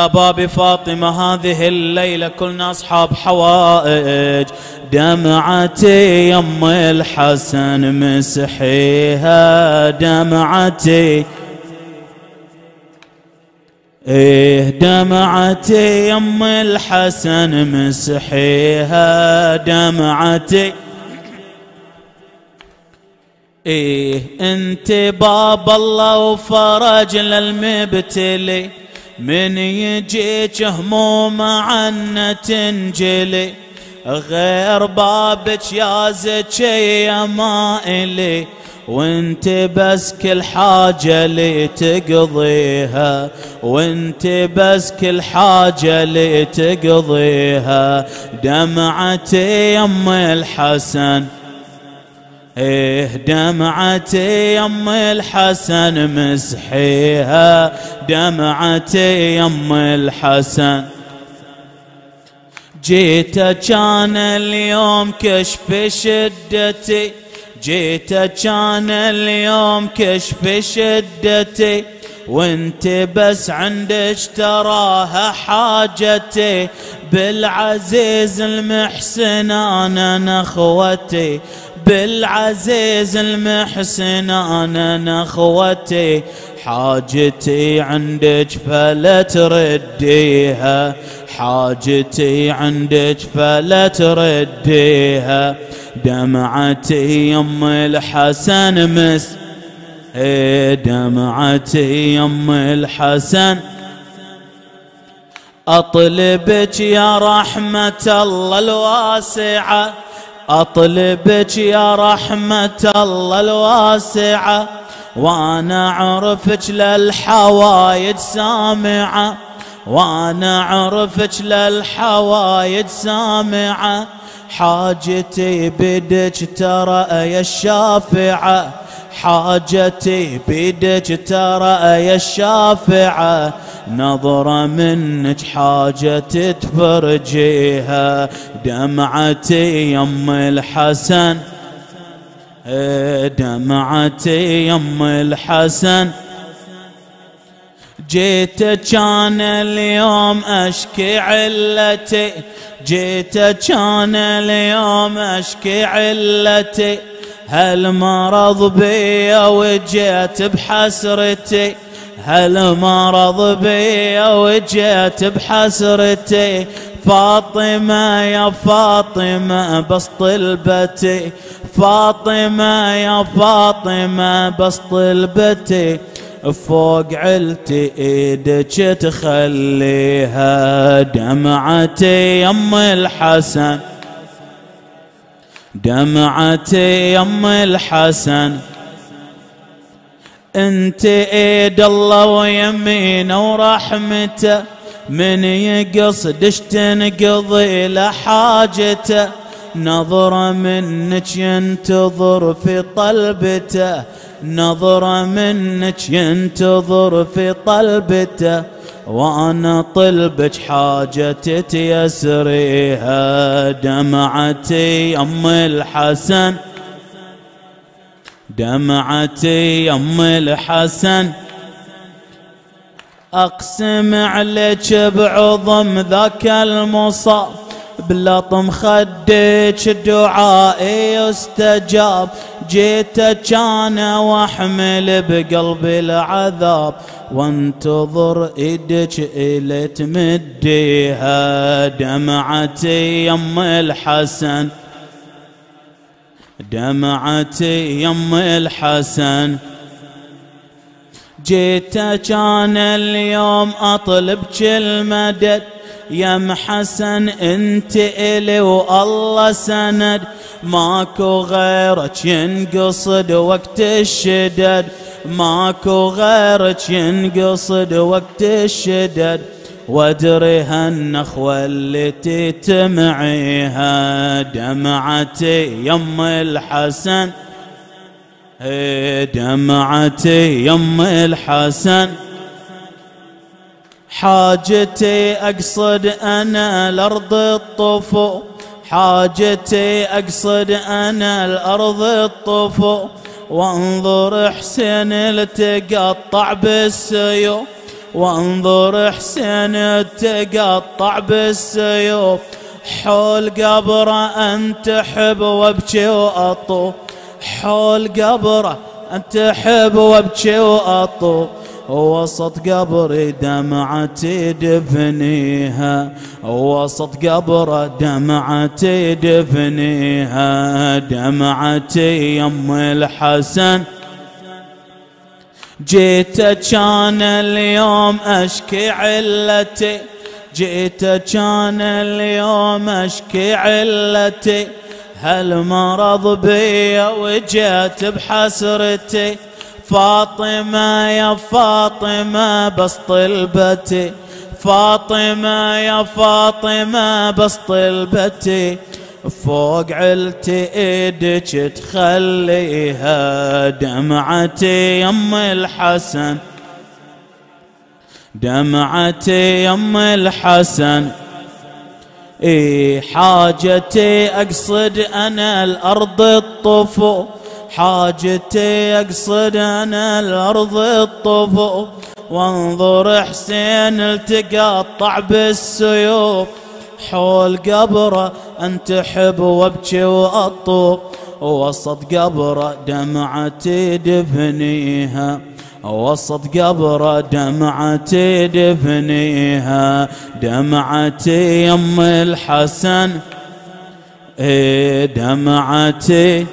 باب فاطمة هذه الليلة كلنا أصحاب حوائج. دمعتي يم الحسن مسحيها دمعتي إيه دمعتي يم الحسن مسحيها دمعتي إيه انت باب الله وفرج للمبتلي. من يجيك هموم عنا تنجلي غير بابك يا زكي ما إلي وانت بس كل حاجة لي تقضيها وانت بس كل حاجة لي تقضيها. دمعتي يم الحسن إيه دمعتي يم الحسن مسحيها. دمعتي يم الحسن. جيت كان اليوم كشف شدتي. جيت كان اليوم كشف شدتي. وانت بس عندك تراها حاجتي. بالعزيز المحسن أنا نخوتي. بالعزيز المحسن أنا نخوتي حاجتي عندك فلا ترديها. حاجتي عندك فلا ترديها. دمعتي يم الحسن مس دمعتي يم الحسن. أطلبك يا رحمة الله الواسعة. أطلبك يا رحمة الله الواسعة وأنا أعرفك للحوايج سامعة. وأنا أعرفك للحوايج سامعة. حاجتي بدك ترى يا الشافعة. حاجتي بيدك ترى يا الشافعة. نظرة منك حاجة تفرجيها دمعتي يم الحسن. دمعتي يم الحسن. جيت كان اليوم أشكي علتي جيت كان اليوم أشكي علتي. هالمرض بي وجيت بحسرتي. هالمرض بي وجيت بحسرتي فاطمة يا فاطمة بس طلبتي فاطمة يا فاطمة بس طلبتي فوق علتي إيدك تخليها دمعتي يم الحسن. دمعتي يم الحسن. أنت إيد الله ويمينه ورحمته. من يقصدش تنقضي لحاجته نظرة منك ينتظر في طلبته. نظرة منك ينتظر في طلبته. وأنا طلبك حاجة تيسريها. دمعتي يم الحسن. دمعتي يم الحسن. أقسم عليك بعظم ذاك المصاب. بلطم خدك دعائي يستجاب. جيتك أنا وأحمل بقلبي العذاب. وانتظر إيدك إلى تمديها. دمعتي يم الحسن. دمعتي يم الحسن. جيتك أنا اليوم اطلبك المدد يا حسن أنت إلي والله سند. ماكو غيرك ينقصد وقت الشدد. ماكو غيرك ينقصد وقت الشدد. وادري هالنخوة اللي تتمعيها دمعتي يم الحسن. دمعتي يم الحسن. حاجتي أقصد أنا الأرض الطفو. حاجتي أقصد أنا الأرض الطفو. وانظر حسين التقطع بالسيوف وانظر حسين تقطع بالسيوف حول قبره انتحب وابكي واطوف حول قبره انتحب وابكي واطوف وسط قبري دمعتي دفنيها وسط قبر دمعتي دفنيها دمعتي يم الحسن جيت كان اليوم اشكي علتي. جيت كان اليوم اشكي علتي. هالمرض بي وجيت بحسرتي؟ فاطمة يا فاطمة بس طلبتي. فاطمة يا فاطمة بس طلبتي. فوق علتي إيدك تخليها دمعتي يم الحسن. دمعتي يم الحسن. إي حاجتي أقصد أنا الأرض الطفو. حاجتي أقصد أنا الأرض الطفو. وانظر حسين التقطع بالسيوف حول قبره انتحب وابكي واطوف وسط قبره دمعتي دفنيها وسط قبره دمعتي دفنيها دمعتي يم الحسن. إيه دمعتي